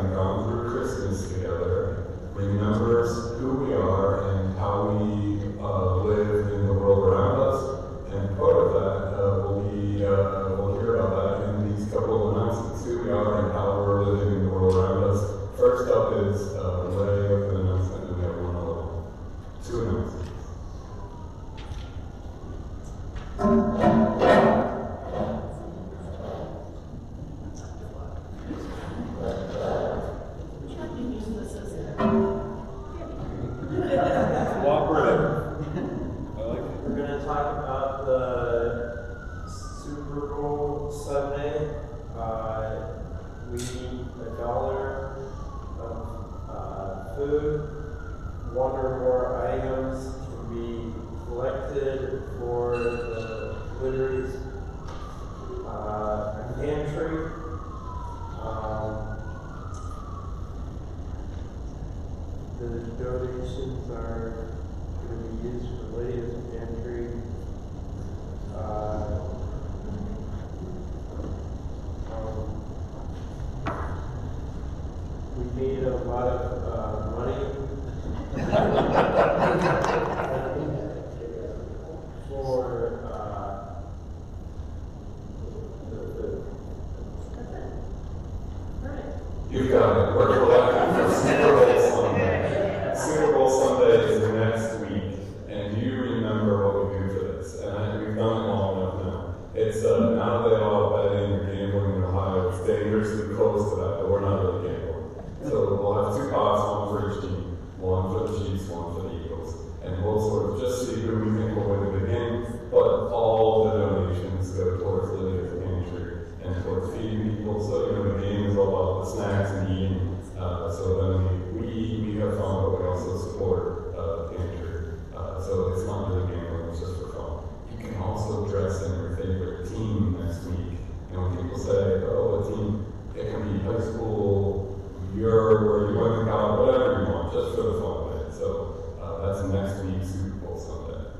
having gone through Christmas together, remembers who we are and how we uh, live The donations are gonna be used for Lydia's pantry. Uh, um, We need a lot of, uh, money. For, uh, the, the You've got it. We're collecting for Super Bowl Sunday. Super Bowl Sunday is next week, and do you remember what we do for this? And I, we've done it long enough now. It's uh, now that they all betting or gambling in Ohio, it's dangerously close to that, but we're not really gambling. So we'll have two pots, one for each team, one for the Chiefs, one for the Eagles, and we'll sort of just see who we think will win the game. But all the donations go towards Lydia's pantry and towards feeding people. So you know the game is all about the snacks and eating. Uh, so then we, we eat, we have fun, but we also support uh, the pantry. Uh, so it's not really gambling, it's just for fun. You can also dress in your favorite team next week. You know, when people say, oh, a team, it can be high school, you're where you went to college, whatever you want, just for the fun of it. So uh, that's next week's Super Bowl Sunday.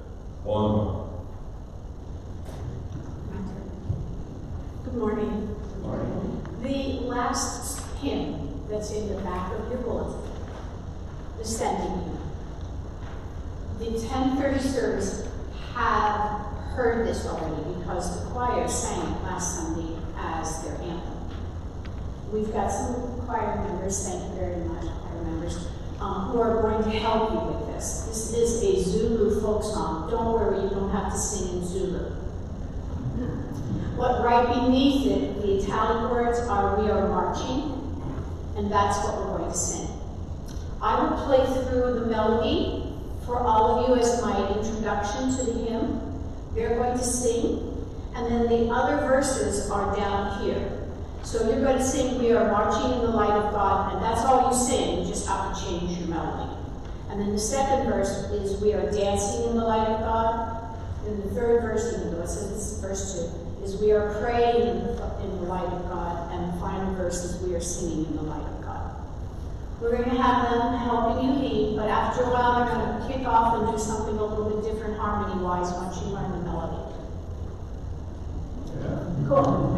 One more. Good morning. Good morning. The last hymn that's in the back of your bulletin, the standing hymn. The 1030 service have heard this already because the choir sang it last Sunday as their anthem. We've got some choir members, thank you very much, choir members, um, who are going to help you with this. This is a Zulu folk song. Don't worry, you don't have to sing in Zulu. What right beneath it, the Italian words are "We are marching," and that's what we're going to sing. I will play through the melody for all of you as my introduction to the hymn. They're going to sing, and then the other verses are down here. So you're going to sing "We are marching in the light of God," and that's all you sing. You just have to change your melody. And then the second verse is "We are dancing in the light of God." And the third verse, even though it says verse two, is we are praying in the, light of God, and the final verse is we are singing in the light of God. We're going to have them helping you lead, but after a while they're going to kick off and do something a little bit different harmony-wise once you learn. Okay.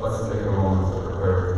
Let's take a moment to prepare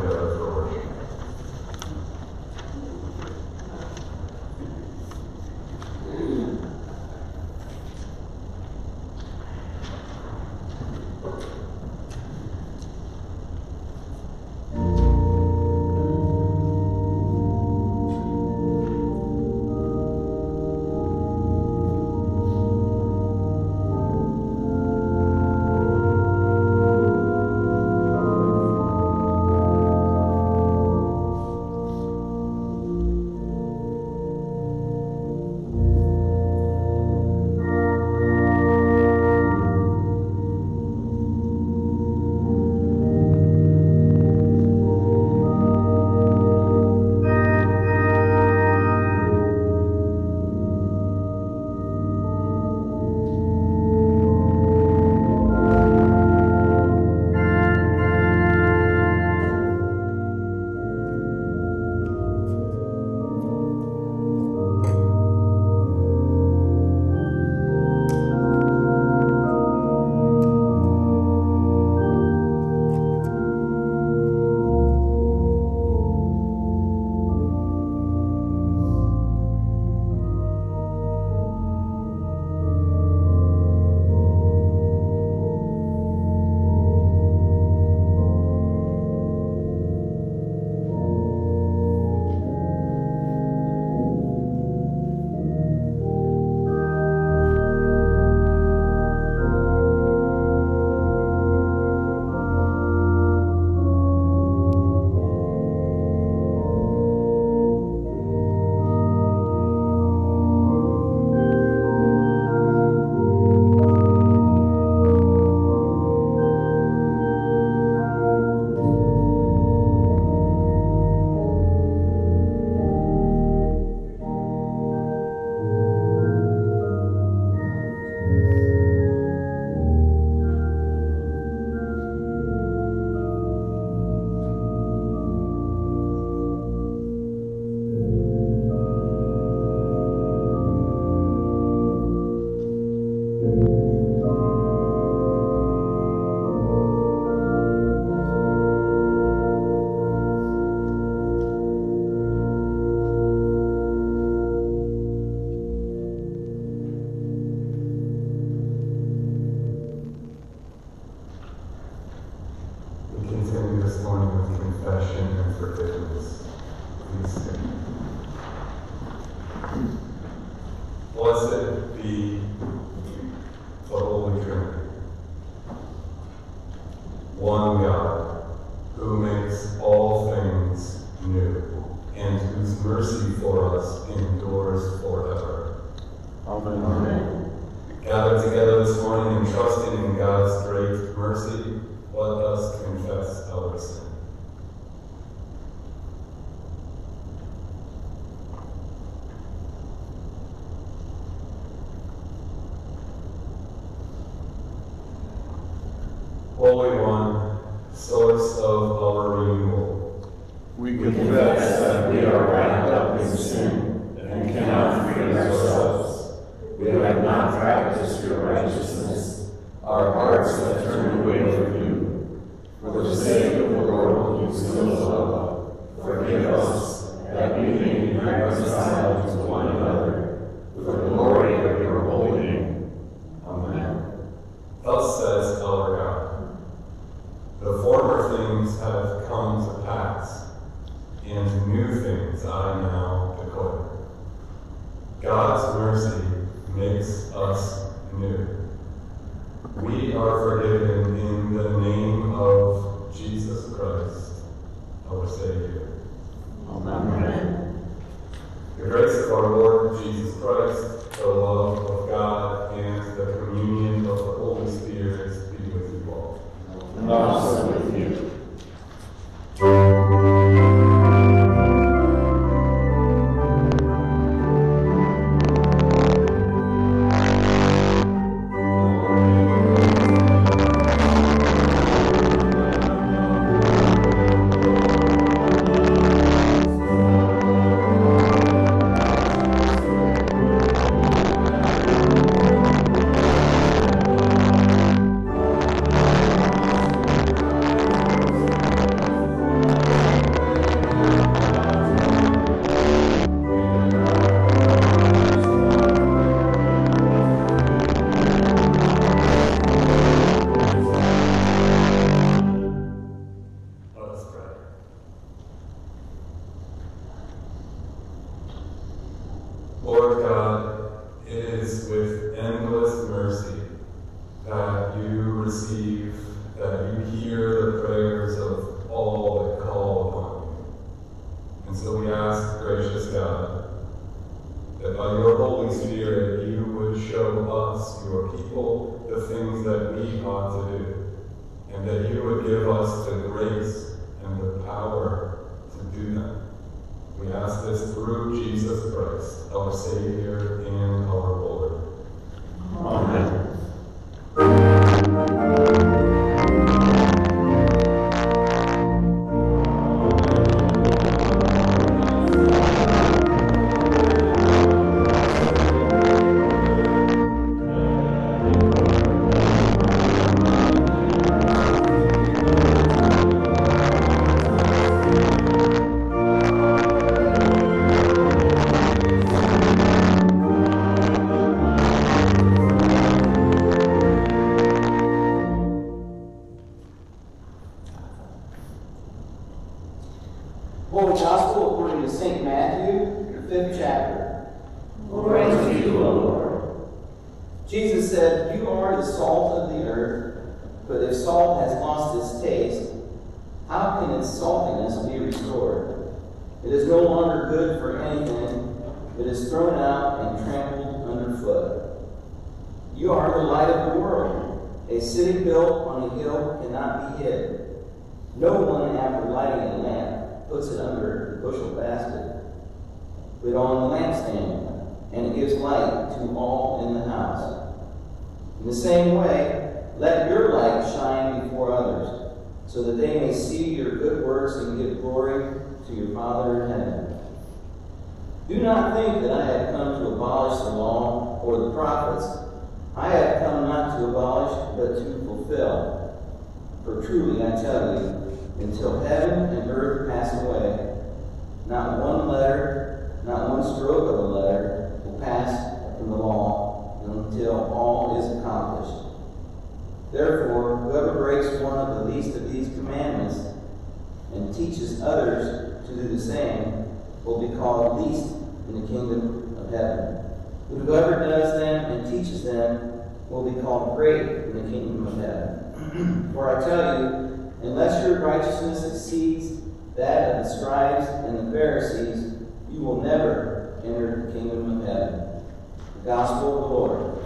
of our renewal, We confess that we are wrapped up in sin chapter. Glory to you, O Lord. Jesus said, You are the salt of the earth, but if salt has lost its taste, how can its saltiness be restored? It is no longer good for anything, but is thrown out and trampled underfoot. You are the light of the world. A city built on a hill cannot be hid. No one, after lighting a lamp, puts it under a bushel basket, but on the lampstand, and it gives light to all in the house. In the same way, let your light shine before others, so that they may see your good works and give glory to your Father in heaven. Do not think that I have come to abolish the law or the prophets. I have come not to abolish, but to fulfill. For truly I tell you, until heaven and earth pass away, not one letter, not one stroke of a letter will pass from the law until all is accomplished. Therefore, whoever breaks one of the least of these commandments and teaches others to do the same will be called least in the kingdom of heaven. But whoever does them and teaches them will be called great in the kingdom of heaven. For I tell you, unless your righteousness exceeds that of the scribes and the Pharisees, will never enter the kingdom of heaven. The Gospel of the Lord.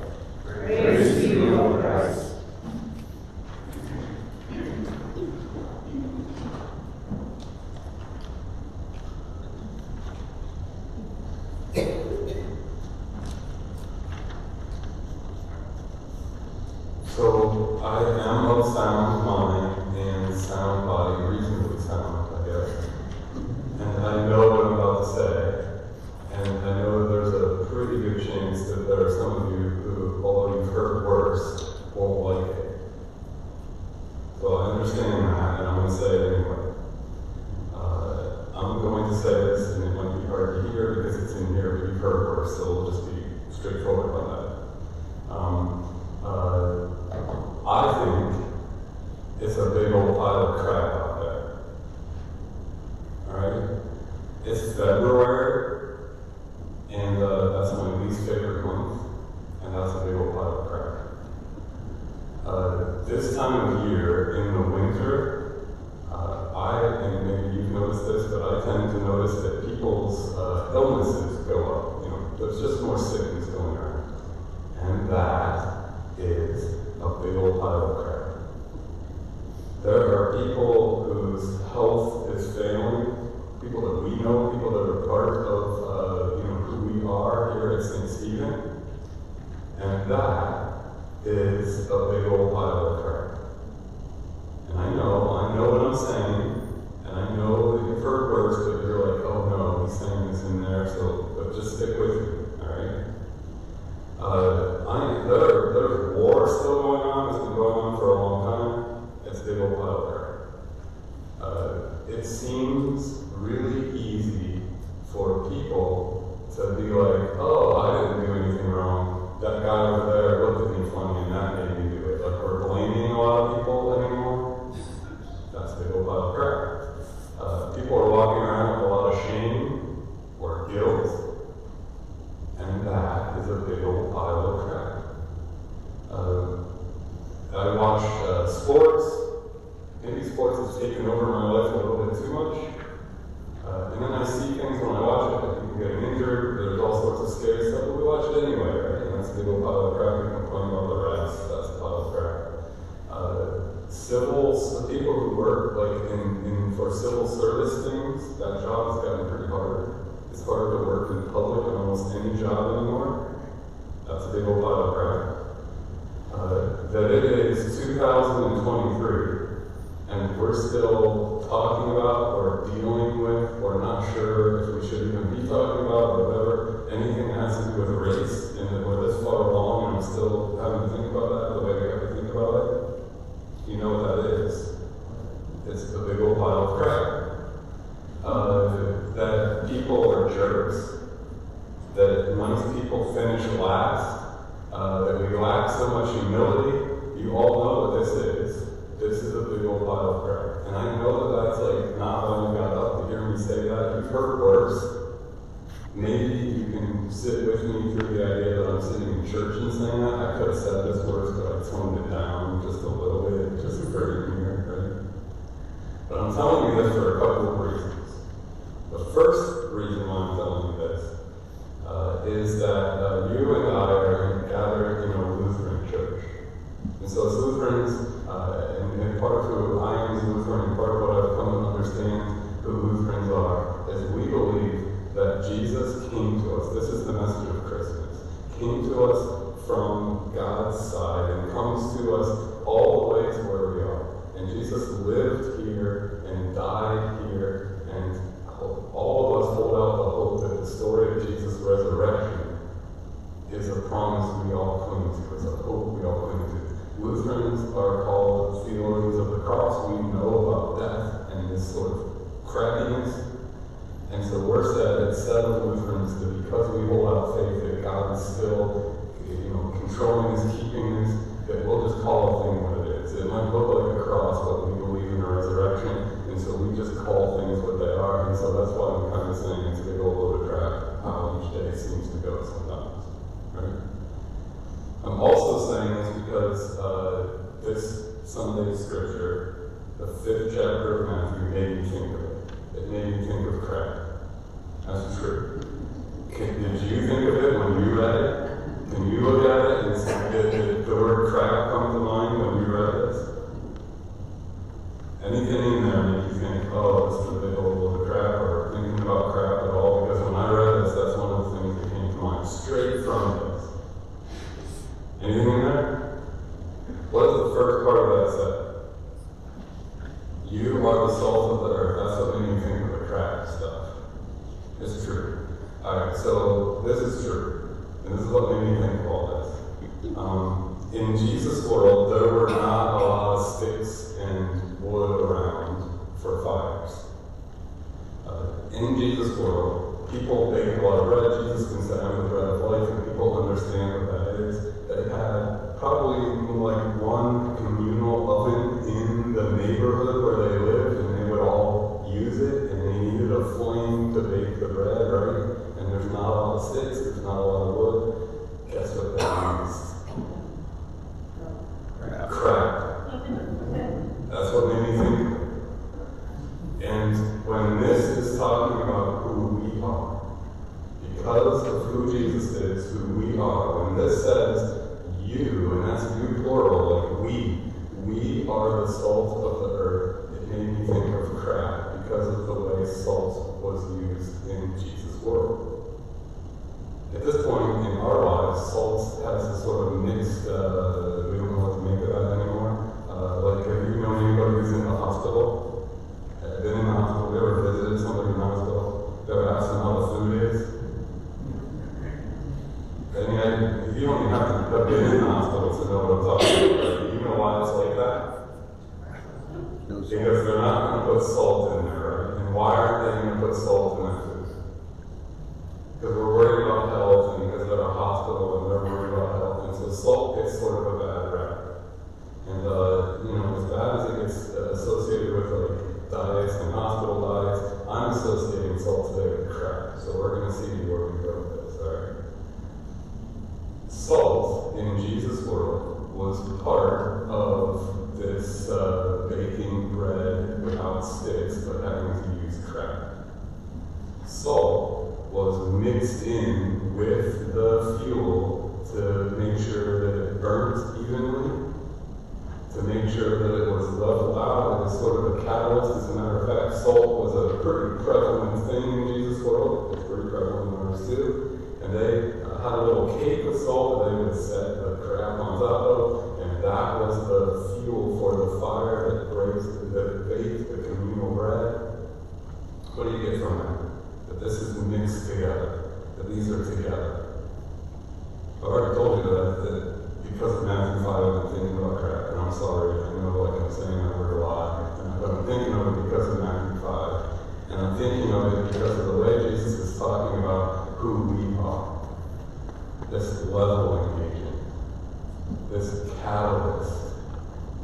To be like, oh, I didn't do anything wrong. That guy over there looked at me funny and that made me do it. Like we're blaming a lot of people anymore. That's a big old pile of crap. Uh, people are walking around with a lot of shame or guilt and that is a big old pile of crap. Uh, I watch uh, sports. Maybe sports has taken over my life a little bit too much. Uh, and then I see things when I watch it, like people getting injured, there's all sorts of scary stuff, but we watch it anyway, right? And that's a big old pile of crap. We complain about the refs, that's a pile of crap. The people who work like in, in for civil service things, that job has gotten pretty hard. It's harder to work in public in almost any job anymore. That's a big old pile of crap. Uh, that it is 2023 and we're still talking about or dealing with or not sure if we should even be talking about or whatever anything that has to do with race You know what that is. It's a big old pile of crap uh, that people are jerks, that most people finish last, uh, that we lack so much humility. You all know what this is. This is a big old pile of crap. And I know that that's like not you got up to hear me say that. You've heard worse. Maybe you can sit with me through the idea that I'm sitting in church and saying that. I could have said this worse, but I toned it down just a little bit, just for you, right? But I'm this for a couple of reasons. The first reason why I'm telling you this uh, is that uh, you and I are gathered in a Lutheran church. And so as Lutherans, uh, and, and part of who I am as Lutheran, and part of what I've come to understand who Lutherans are, is we believe that Jesus came to us. This is the message of Christmas. Came to us from God's side and comes to us all the way to where we are. And Jesus lived here and died here and all of us hold out the hope that the story of Jesus' resurrection is a promise we all cling to, it's a hope we all cling to. Lutherans are called theologians of the cross. We know about death and this sort of crappiness. And so we're said, it's said Lutherans that because we hold out faith that God is still, you know, controlling this, keeping this, that we'll just call a thing what it is. It might look like cross, but we believe in a resurrection, and so we just call things what they are, and so that's why I'm kind of saying it's a big old load of crap how each day seems to go sometimes. Right? I'm also saying this because uh, this Sunday's scripture, the fifth chapter of Matthew, made me think of it. It made me think of crap. That's true. Did you think of it when you read it? Can you look at it and say, did, did the word crap come to mind when you read this? Anything in there make you think, oh, this is a big old load of crap, or thinking about crap at all? Because when I read this, that's one of the things that came to mind straight from this. Anything in there? What does the first part of that say? You are the salt of the earth. That's what made me think of the crap stuff. It's true. Alright, so this is true. And this is what made me think of all this. Um, in Jesus' world, there were not a lot of sticks and wood around for fires. Uh, in Jesus' world, people bake a lot of bread. Jesus can say, I'm the bread of life, and people understand what that is. They had probably like one communal oven in the neighborhood where they lived, and they would all use it, and they needed a flame to bake the bread, right? And there's not a lot of sticks, there's not a lot of wood. Guess what they used? Crap. That's what made me think of it. And when this is talking about who we are, because of who Jesus is, who we are, when this says you, and that's you plural, like we, we are the salt of the earth, it made me think of crap because of the way salt was used in Jesus' world. At this point in our lives, salt has a sort of mixed, uh, we don't know what to make of that anymore. Uh, like, have you known anybody who's in the hospital? Uh, been in the hospital? Have you ever visited somebody in the hospital? Have you ever asked them how the food is? And yet, you don't even have to have been in the hospital to know what I'm talking about. Right? You know why it's like that? Because they're not going to put salt in there. And why aren't they going to put salt in that food? Because we're worried about health, and because they're at a hospital, and they're worried about health, and so salt gets sort of a bad rap. And, uh, you know, as bad as it gets uh, associated with like diets and hospital diets, I'm associating salt today with crap. So we're going to see where we go with this, alright? Salt in Jesus' world was part of this uh, baking bread without sticks, but Salt was mixed in with the fuel to make sure that it burnt evenly to make sure that it was leveled out. It was sort of a catalyst. As a matter of fact, salt was a pretty prevalent thing in Jesus' world. It's pretty prevalent in ours too. And they uh, had a little cake of salt that they would set the crab on top of, and that was the fuel for the fire that breaks, the communal bread. What do you get from that? That mixed together. That these are together. I've already told you that, that because of Matthew 5, I've been thinking about crap, and I'm sorry, I know like I'm saying that word a lot, but I'm thinking of it because of Matthew 5, and I'm thinking of it because of the way Jesus is talking about who we are. This leveling agent, this catalyst,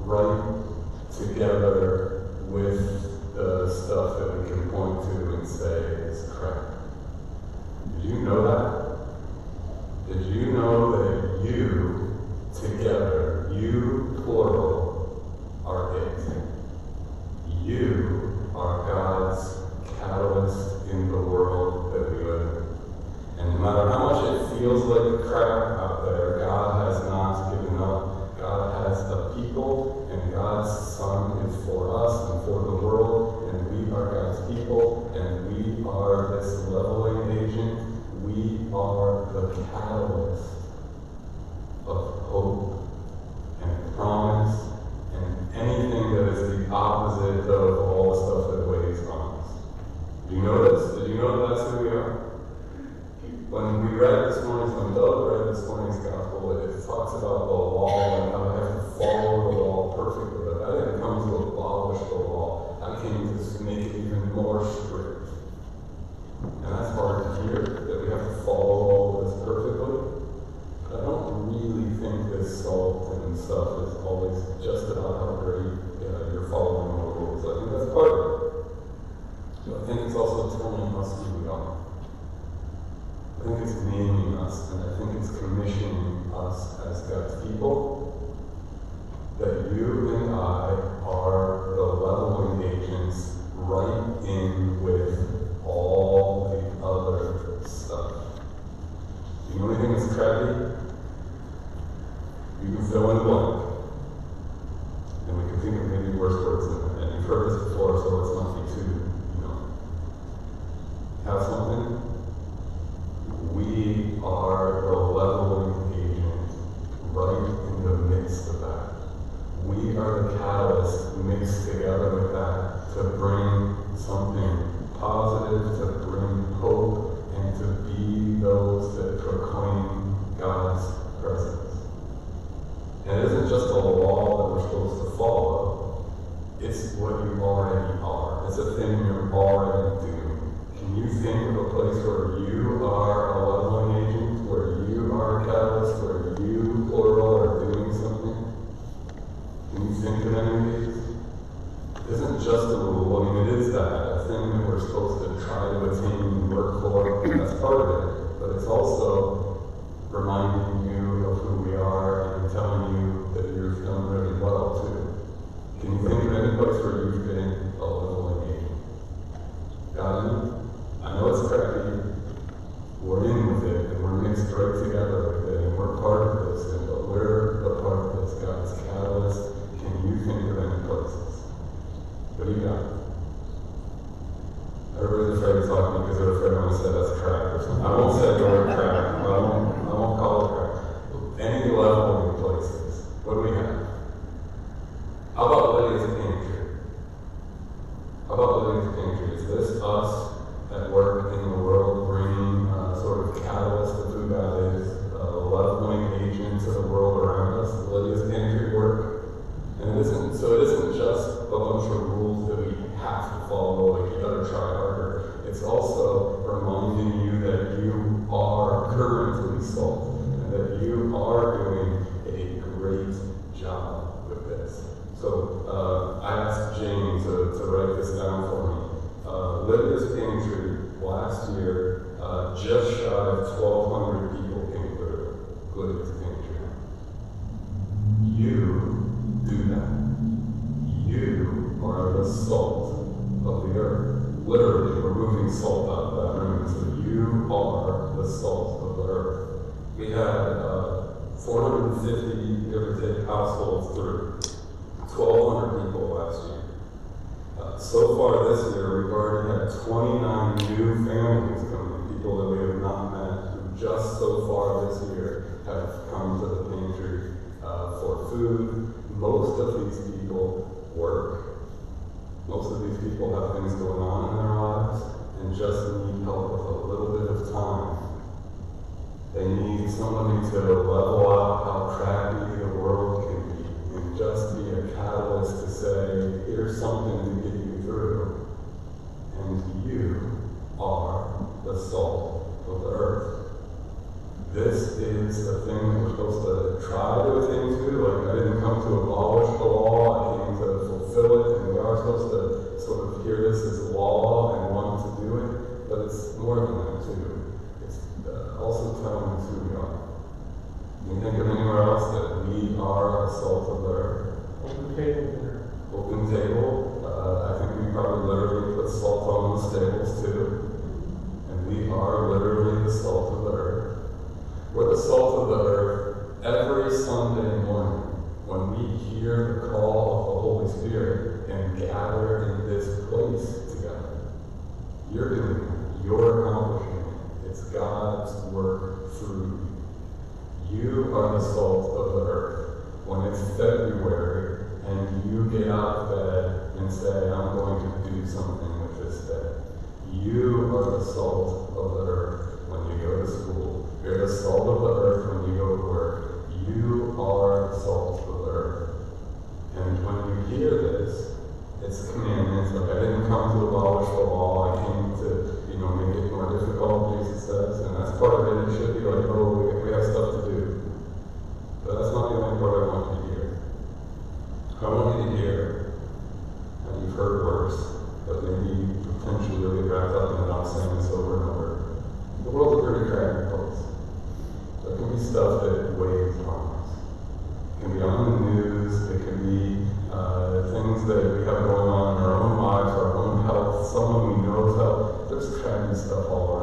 right together with the stuff that we can point to and say is crap. Did you know that? Did you know that you together, you plural, are it? You are God's catalyst in the world that we live in. And no matter how much it feels like crap out there, God has not given up. God has a people, and God's Son is for us and for the world, and we are God's people, and we are this leveling agent. We are the catalyst of hope and promise and anything that is the opposite of all the stuff that weighs on us. Do you know this? Did you know that that's who we are? When we read this morning's, when Doug read this morning's gospel, it talks about the law and how we have to follow the law perfectly. Think this salt and stuff is always just about how great uh, you're following the rules. I think that's part of it. But I think it's also telling us who we are. I think it's naming us, and I think it's commissioning us as God's people. That you So uh, I asked Jane to, to write this down for me. Uh, Lydia's Pantry last year, uh, just shy of 1,200 people came through Lydia's Pantry. You do that. You are the salt of the earth. Literally, we're moving salt out of that room, so you are the salt of the earth. We had uh, 450, give or take, households through. 1,200 people last year. Uh, so far this year, we've already had 29 new families coming, people that we have not met, who just so far this year have come to the pantry uh, for food. Most of these people work. Most of these people have things going on in their lives and just need help with a little bit of time. They need somebody to level out how crappy something to get you through. And you are the salt of the earth. This is the thing that we're supposed to try to attain to. Like, I didn't come to abolish the law, I came to fulfill it, and we are supposed to sort of hear this as a law and want to do it, but it's more than that, too. It's uh, also telling us who we are. You think of anywhere else that we are the salt of the earth? Open table uh, I think we probably literally put salt on those tables, too. And we are literally the salt of the earth. We're the salt of the earth every Sunday morning when we hear the call of the Holy Spirit and gather in this place together. You're doing it. You're accomplishing it. It's God's work through you. You are the salt of the earth. When it's February you get out of bed and say, I'm going to do something with this day, you are the salt of the earth when you go to school. You're the salt of the earth when you go to work. You are the salt of the earth. And when you hear this, it's a commandment. Like I didn't come to abolish the law. I came to, you know, make it more difficult, Jesus says. And that's part of it. It should be like, oh, The of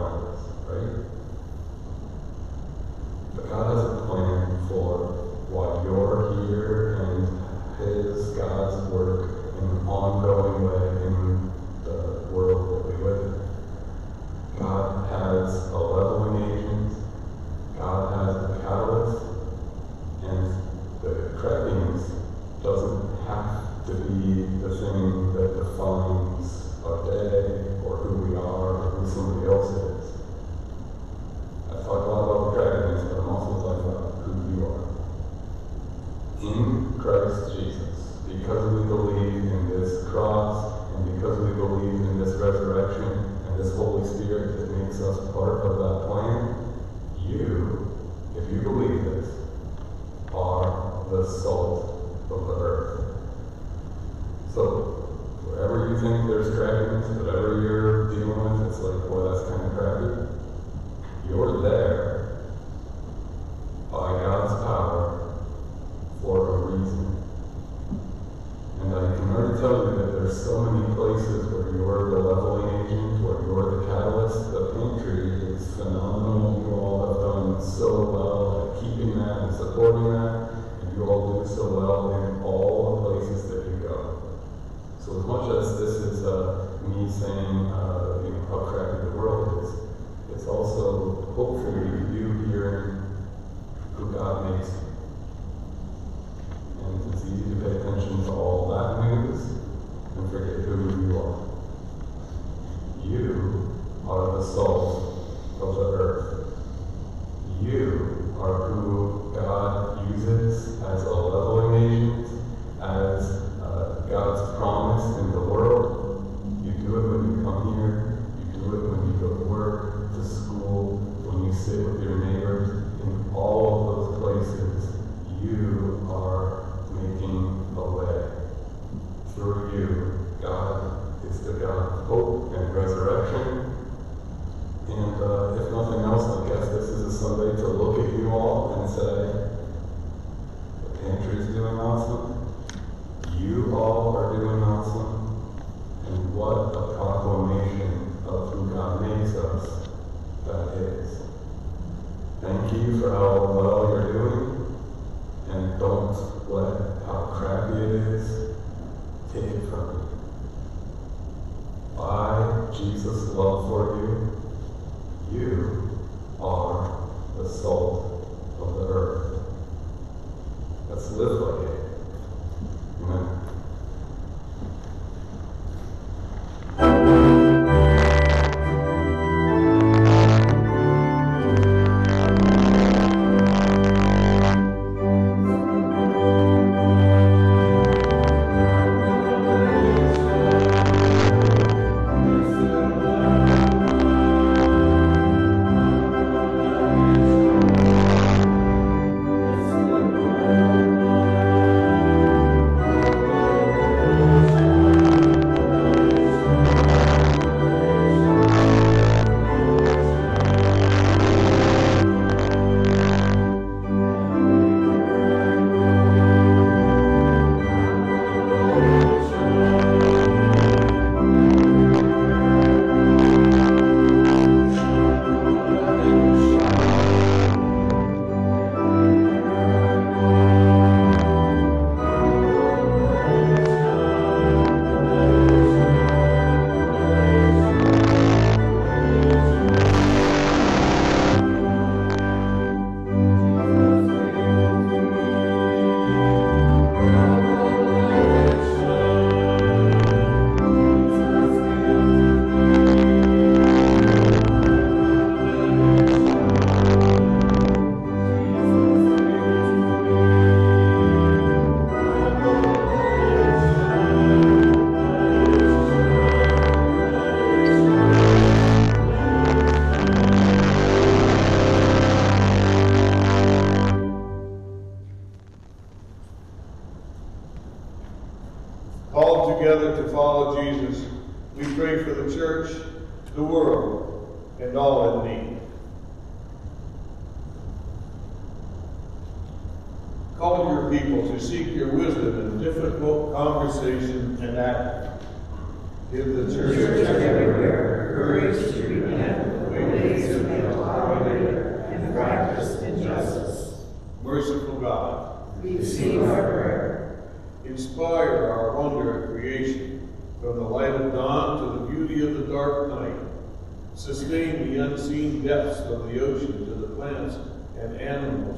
because we believe in this cross and because we believe in this resurrection and this Holy Spirit that makes us part of that plan, also hopefully you here. It's the God of hope and resurrection. And uh, if nothing else, I guess this is a Sunday to look at you all and say, the pantry's doing awesome. You all are doing awesome. And what a proclamation of who God makes us that is. Thank you for how well you're doing. And don't let how crappy it is take it from you. Jesus' love for you? You are the salt of the earth. Let's live like it.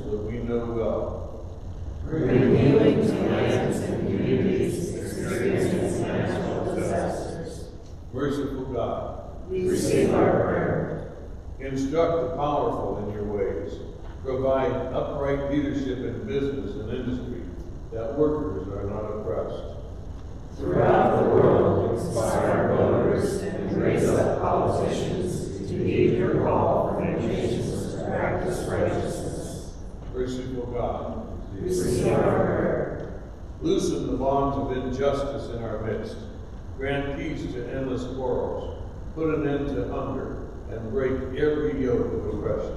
That we know well. Bring healing to lands and communities experiencing natural disasters. Merciful God, Receive our prayer. instruct the powerful in your ways. Provide upright leadership in business and industry, that workers are not oppressed. Throughout the world, inspire our voters and raise up politicians to heed your call for nations to practice righteousness. Merciful God, Receive our prayer. loosen the bonds of injustice in our midst. Grant peace to endless quarrels. Put an end to hunger and break every yoke of oppression.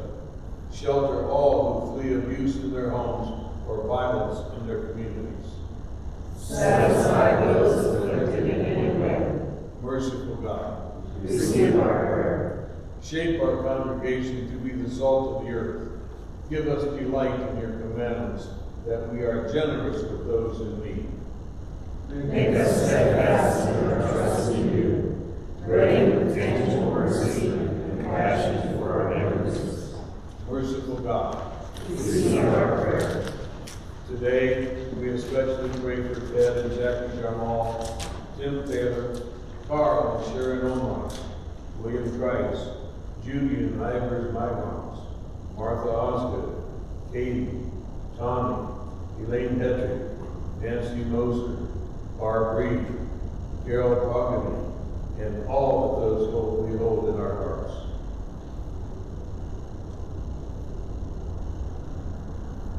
Shelter all who flee abuse in their homes or violence in their communities. Satisfy those afflicted in any way. Merciful God, Receive our prayer. shape our congregation to be the salt of the earth. Give us delight in your commandments, that we are generous with those in need. Make us steadfast in our trust in you. Ready with tangible mercy and compassion for our neighbors. Merciful God, Receive our prayer. Today, we especially pray for Ted and Jackie Jamal, Tim Taylor, Carl and Sharon Omar, William Price, Judy and Ivers Mygons, Martha Osgood, Katie, Tommy, Elaine Hedrick, Nancy Moser, Barb Reed, Gerald Pogany, and all of those who we hold in our hearts.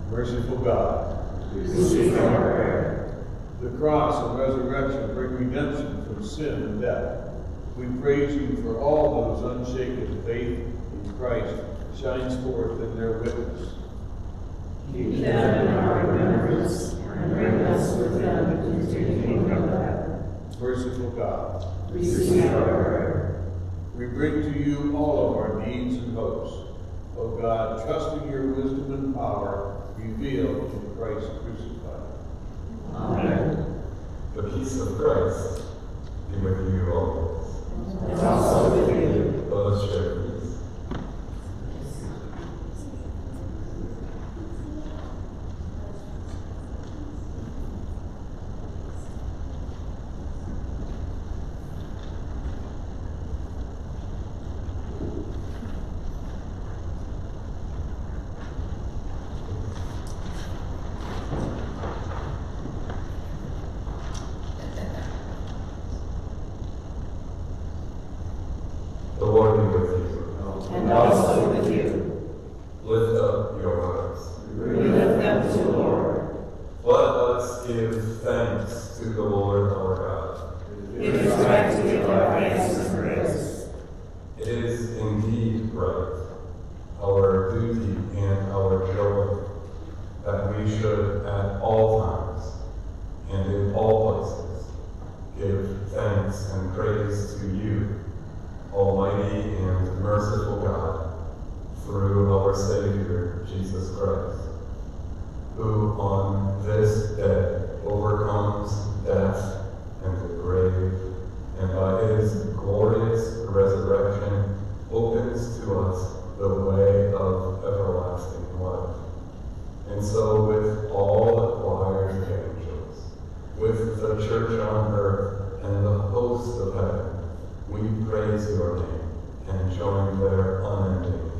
Merciful God, Receive our prayer. The cross and resurrection bring redemption from sin and death. We praise you for all those unshaken faith in Christ shines forth in their witness. Keep them in our remembrance and bring us with them into the kingdom of heaven. Merciful God, Receive our prayer. we bring to you all of our needs and hopes. O God, trusting your wisdom and power revealed in Christ crucified. Amen. The peace of Christ be with you always. And also with you. Let us share peace. The Lord be with you. And also with you. Lift up your hearts. We lift them to the Lord. Let us give thanks to the Lord our God. It is right to give our thanks and praise. It is indeed right, our duty and our joy, that we should at all times and in all places give thanks and praise to you, Almighty and merciful God, through our Savior, Jesus Christ, who on this day overcomes death and the grave, and by his glorious resurrection opens to us the way of everlasting life. And so with all the choirs angels, with the church on earth and the hosts of heaven, we praise your name and join their unending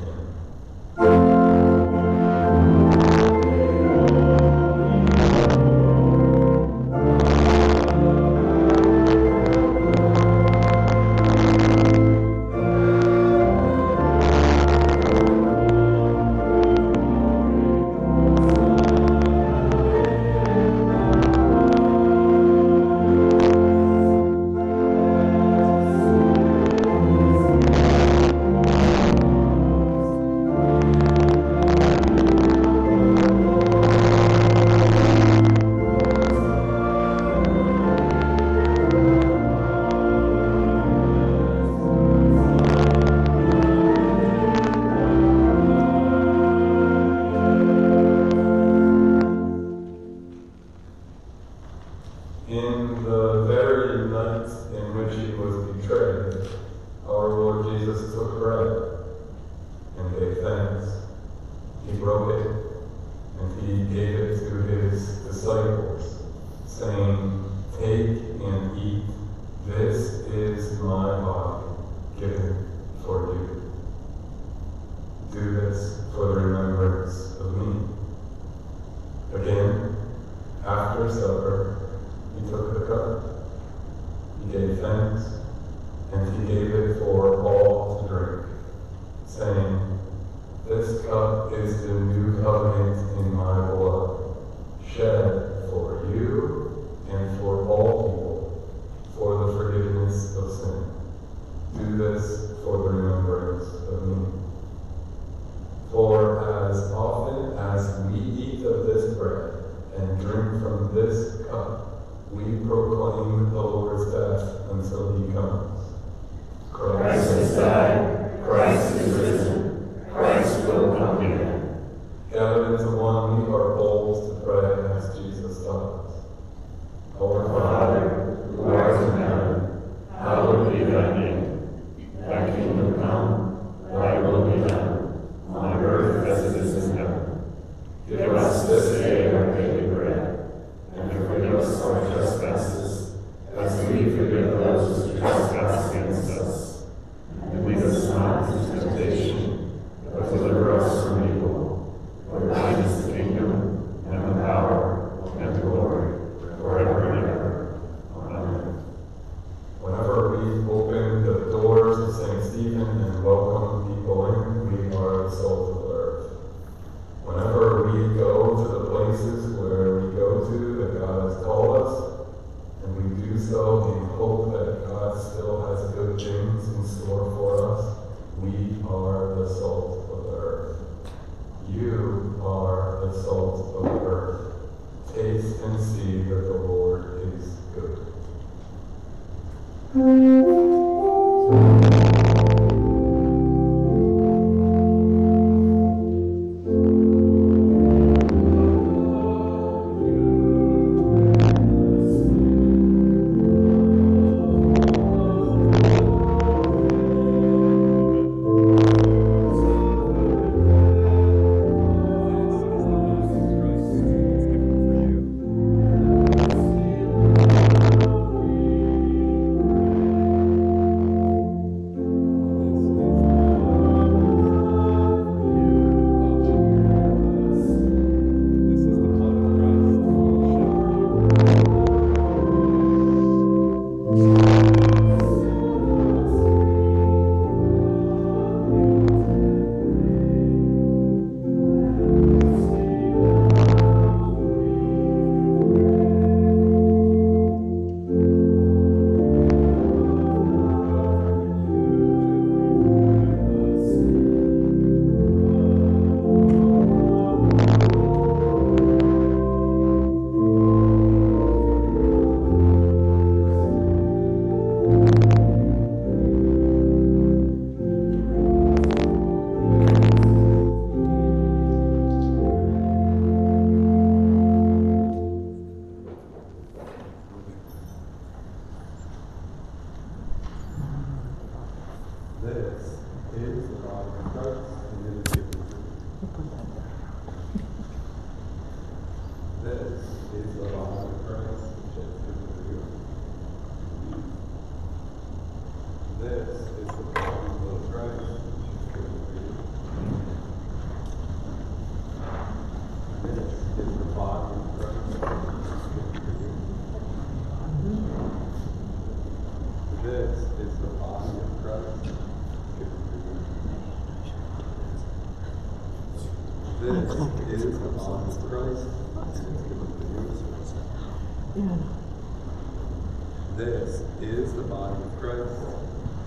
This is the body of Christ.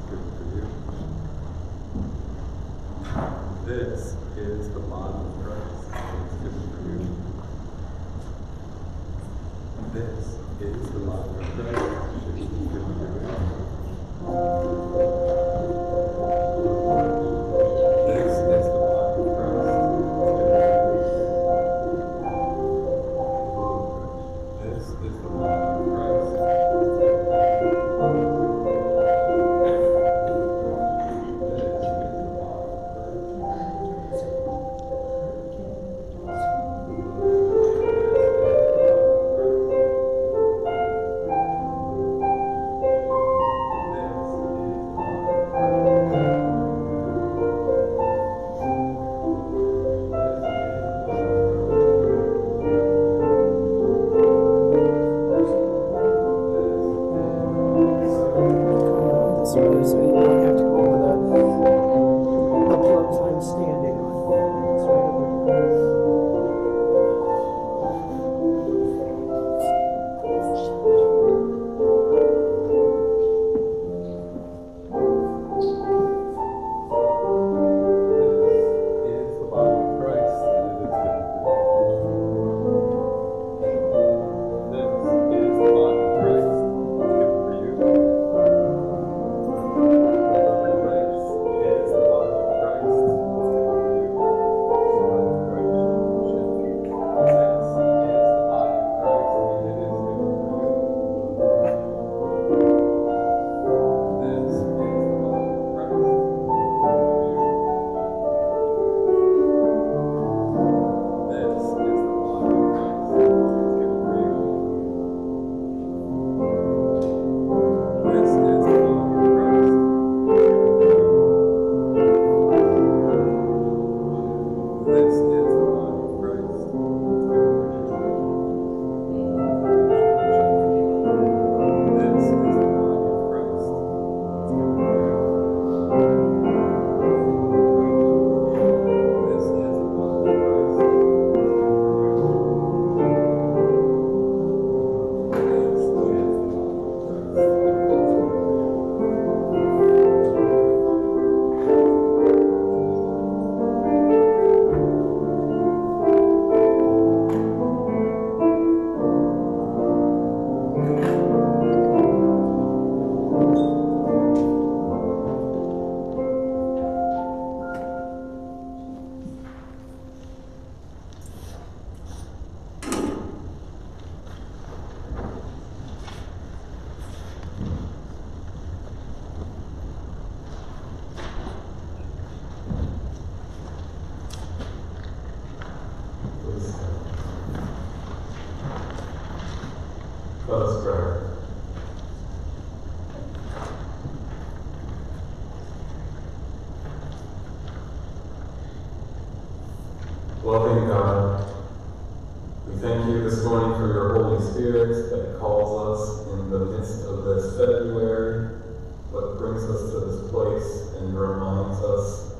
Good for you. This is the body of Christ. Good for you. This is the body of Christ. Good for you. Spirit that calls us in the midst of this February, but brings us to this place and reminds us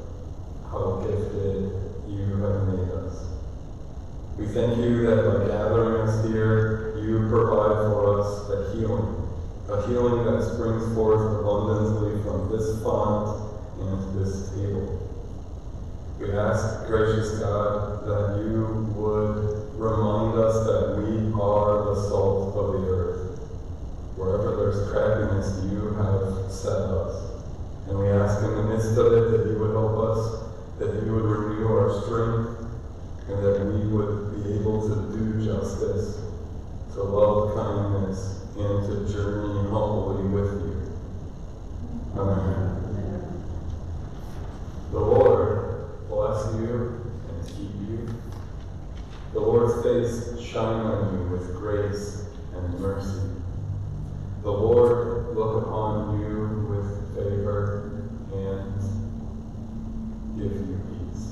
how gifted you have made us. We thank you that by gathering us here, you provide for us a healing, a healing that springs forth abundantly from this font and this table. We ask, gracious God, that you would remind us that we are the salt of the earth. Wherever there's crabbiness, you have set us. And we ask in the midst of it that you would help us, that you would renew our strength, and that we would be able to do justice, to love kindness, and to journey humbly with you. Amen. The Lord bless you and keep you. The Lord's face shine on you with grace and mercy. The Lord look upon you with favor and give you peace.